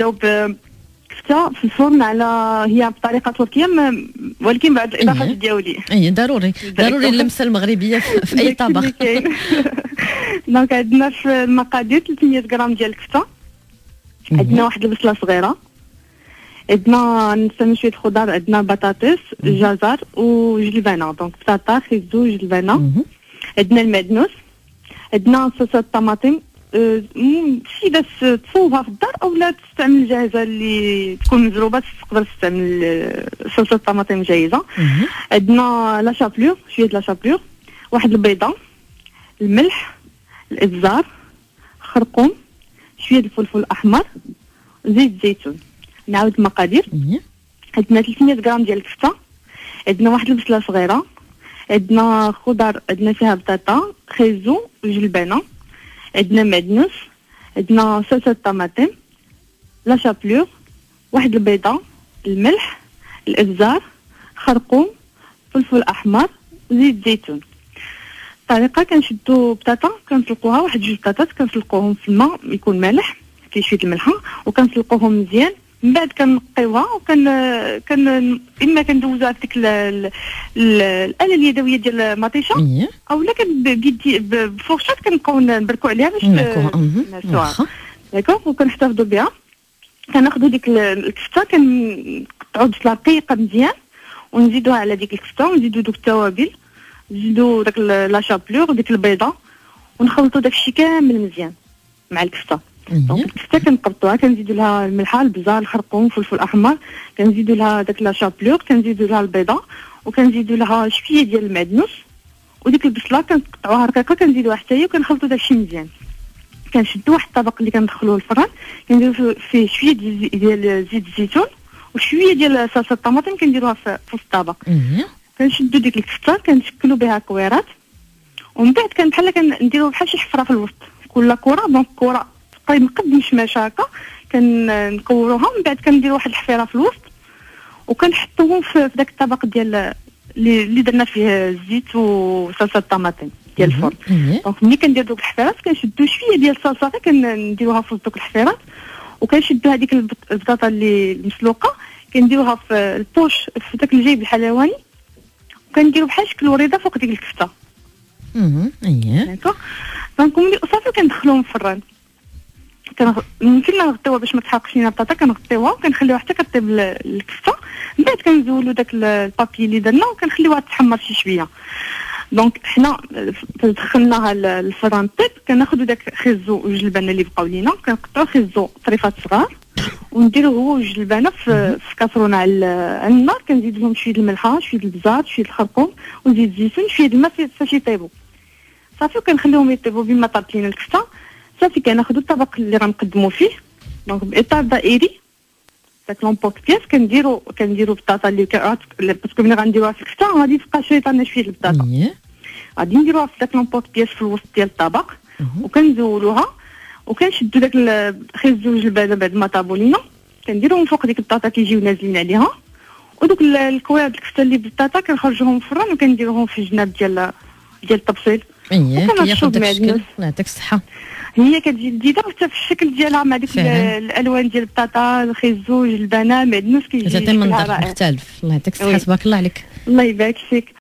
دوب كفته في الفرن على هي بطريقه تركيه م- ولكن بعد الاضافات إيه. ديالي اي ضروري ضروري. اللمسة المغربية في أي طبخ. donc عندنا في المقادير 300 غرام ديال الكفتة. عندنا واحد البصلة صغيرة. عندنا نستعمل شوية خضار عندنا بطاطس جزر وجلبانه donc بطاطا خيزو جلبانه. عندنا المعدنوس. عندنا صوصات الطماطم باش تصوبها في الدار أو لا تستعمل الجاهزه اللي تكون مزروبه تقدر تستعمل صوصات الطماطم جاهزة. عندنا لا شابلور شوية لا شابلور واحد البيضة الملح الإبزار خرقوم شوية الفلفل الأحمر زيت الزيتون نعاود المقادير. عندنا 300 غرام ديال الكفتة. عندنا واحد البصلة صغيرة. عندنا خضر عندنا فيها بطاطا خيزو وجلبانه عندنا معدنوس عندنا صلصة الطماطم لا شابلور واحد البيضة الملح الإبزار خرقوم فلفل أحمر زيت زيتون. الطريقة كنشدو بطاطا كنسلقوها واحد جوج بطاطات كنسلقوهم في الماء يكون مالح فيه شوية الملحة وكنسلقوهم مزيان. من بعد كنقيوها وكن كن إما كندوزوها في ديك ال- ال- ال- الآلة اليدوية ديال المطيشه إيه. أو لا كن بيدي ب- بفرشات كنبقاو نبركو عليها باش واخا. d'accord وكنحتفظوا بها. كناخذوا ديك ال- الكفته كنقطعوا بصله رقيقه مزيان ونزيدوها على ديك الكفته ونزيدوا دوك التوابل نزيدوا داك la chapelure وديك البيضة ونخلطوا داك الشيء كامل مزيان مع الكفته. Donc. الكفته كنقبطوها كنزيدوا لها الملحة البزار الخرقوم الفلفل الأحمر كنزيدوا لها داك la chapelure كنزيدوا لها البيضة وكنزيدوا لها شوية ديال المعدنوس وديك البصلة كنقطعوها رقيقة كنزيدوها حتى هي وكنخلطوا داك الشيء مزيان كنشدو واحد الطبق اللي كندخلوه الفران كنديرو فيه- شوية ديال زي- ديال زيت الزيتون وشوية ديال صلصة الطماطم كنديروها في وسط الطبق. كنشدو ديك الكفتة كنشكلو بها كويرات ومن بعد كان بحال كنديرو بحال شي حفرة في الوسط كل كره donc كره تقريبا قد مشماشه هكا كنكوروها ومن بعد كنديرو واحد الحفيرة في الوسط وكنحطوهم في داك الطبق ديال اللي درنا فيه الزيت وصلصة الطماطم ديال الفرن. donc ملي كندير دوك الحفيرات كنشدو شوية ديال الصلصة غير كنديروها في دوك الحفيرات وكنشدو هذيك البط- البطاطا اللي المسلوقة كنديروها في ال poche في داك الجيب الحلواني وكنديرو بحال شكل وريدة فوق ديك الكفتة. إيه. d'accord donc ملي صافي كندخلوهم في الفران يمكن نغطيوها باش ما تحرقش لينا البطاطا كنغطيوها وكنخليوها حتى كطيب ال- الكفته من بعد كنزولو داك ال- ال papier اللي درنا وكنخليوها تحمر شي شوية. donc حنا دخلناها ل- الفران طيب كناخذوا داك خيزو وجلبانه اللي بقاو لينا كنقطعوا خيزو طريفات صغار ونديرو هو وجلبانه في في casserole على ال- على النار كنزيد لهم شوية الملحة شوية البزار شوية الخرقوم وزيت الزيتون شوية الماء فاش يطيبوا صافي وكنخليهم يطيبوا بما طابت لينا الكفته صافي كناخذوا الطبق اللي غنقدموا فيه donc باطار دائري داك l'emporte-pièce كنديرو كنديرو بطاطا اللي parce que ملي غنديروها في الكفته غادي تبقى شوية لنا شوية البطاطا. غادي نديروها في داك l'emporte-pièce في الوسط ديال الطبق. وكنزولوها وكنشدو داك الخيزو الجلبانه بعد ما طابوا لينا كنديروهم فوق ديك البطاطا كيجيو نازلين عليها ودوك ال- الكواب الكفته اللي بالبطاطا كنخرجوهم في الفران وكنديروهم في الجناب ديال ديال إيه. وكنرشو كياخذ داك. الشكل يعطيك الصحه هي كتجي جديده حتى في الشكل ديالها مع ديك. الالوان ديال البطاطا الخيزو الجلبانه معدنوس كيجي تعطي منظر مختلف الله يعطيك الصحه. تبارك الله عليك الله يبارك فيك